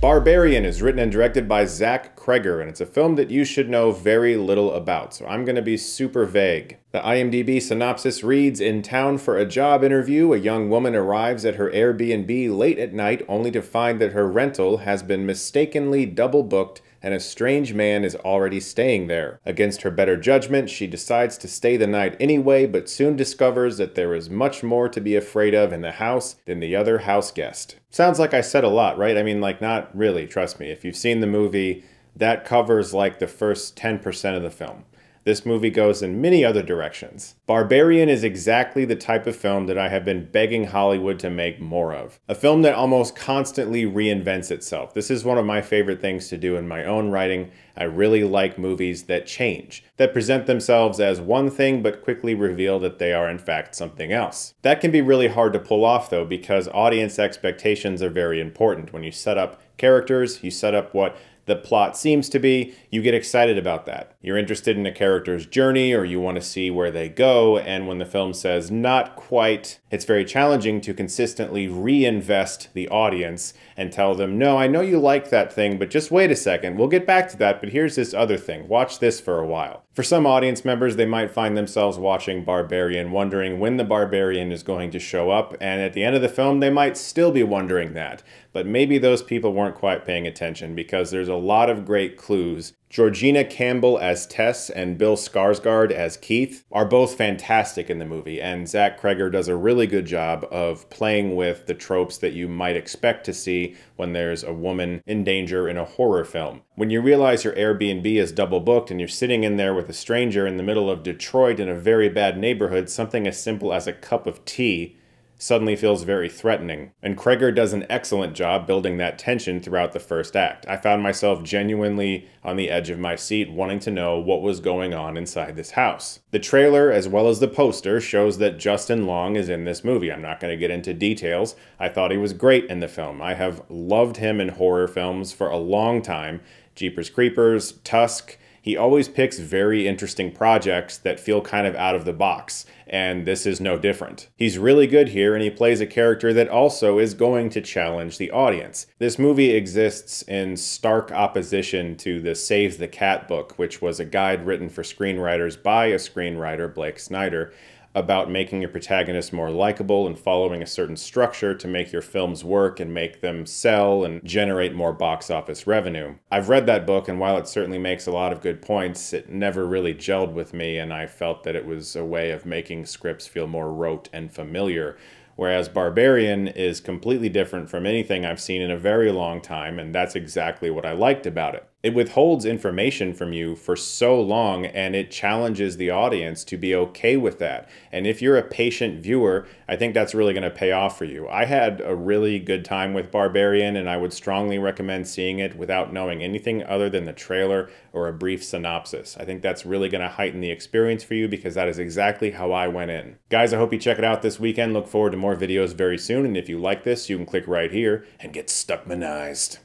Barbarian is written and directed by Zach Cregger, and it's a film that you should know very little about, so I'm going to be super vague. The IMDb synopsis reads In town for a job interview, a young woman arrives at her Airbnb late at night only to find that her rental has been mistakenly double booked and a strange man is already staying there. Against her better judgment, she decides to stay the night anyway, but soon discovers that there is much more to be afraid of in the house than the other house guest. Sounds like I said a lot, right? I mean, like, not really, trust me. If you've seen the movie, that covers like the first 10% of the film. This movie goes in many other directions. Barbarian is exactly the type of film that I have been begging Hollywood to make more of. A film that almost constantly reinvents itself. This is one of my favorite things to do in my own writing. I really like movies that change, that present themselves as one thing but quickly reveal that they are in fact something else. That can be really hard to pull off though because audience expectations are very important. When you set up characters, you set up what the plot seems to be, you get excited about that. You're interested in a character's journey or you want to see where they go, and when the film says not quite, it's very challenging to consistently reinvest the audience and tell them, no, I know you like that thing, but just wait a second, we'll get back to that, but here's this other thing. Watch this for a while. For some audience members, they might find themselves watching Barbarian, wondering when the Barbarian is going to show up, and at the end of the film, they might still be wondering that. But maybe those people weren't quite paying attention because there's a lot of great clues. Georgina Campbell as Tess and Bill Skarsgård as Keith are both fantastic in the movie, and Zach Cregger does a really good job of playing with the tropes that you might expect to see when there's a woman in danger in a horror film. When you realize your Airbnb is double booked and you're sitting in there with a stranger in the middle of Detroit in a very bad neighborhood, something as simple as a cup of tea suddenly feels very threatening. And Cregger does an excellent job building that tension throughout the first act. I found myself genuinely on the edge of my seat wanting to know what was going on inside this house. The trailer, as well as the poster, shows that Justin Long is in this movie. I'm not going to get into details. I thought he was great in the film. I have loved him in horror films for a long time. Jeepers Creepers, Tusk, he always picks very interesting projects that feel kind of out of the box, and this is no different. He's really good here, and he plays a character that also is going to challenge the audience. This movie exists in stark opposition to the Save the Cat book, which was a guide written for screenwriters by a screenwriter, Blake Snyder about making your protagonist more likable and following a certain structure to make your films work and make them sell and generate more box office revenue. I've read that book, and while it certainly makes a lot of good points, it never really gelled with me, and I felt that it was a way of making scripts feel more rote and familiar whereas Barbarian is completely different from anything I've seen in a very long time, and that's exactly what I liked about it. It withholds information from you for so long and it challenges the audience to be okay with that. And if you're a patient viewer, I think that's really going to pay off for you. I had a really good time with Barbarian and I would strongly recommend seeing it without knowing anything other than the trailer or a brief synopsis. I think that's really going to heighten the experience for you because that is exactly how I went in. Guys, I hope you check it out this weekend. Look forward to more videos very soon. And if you like this, you can click right here and get Stuckmanized.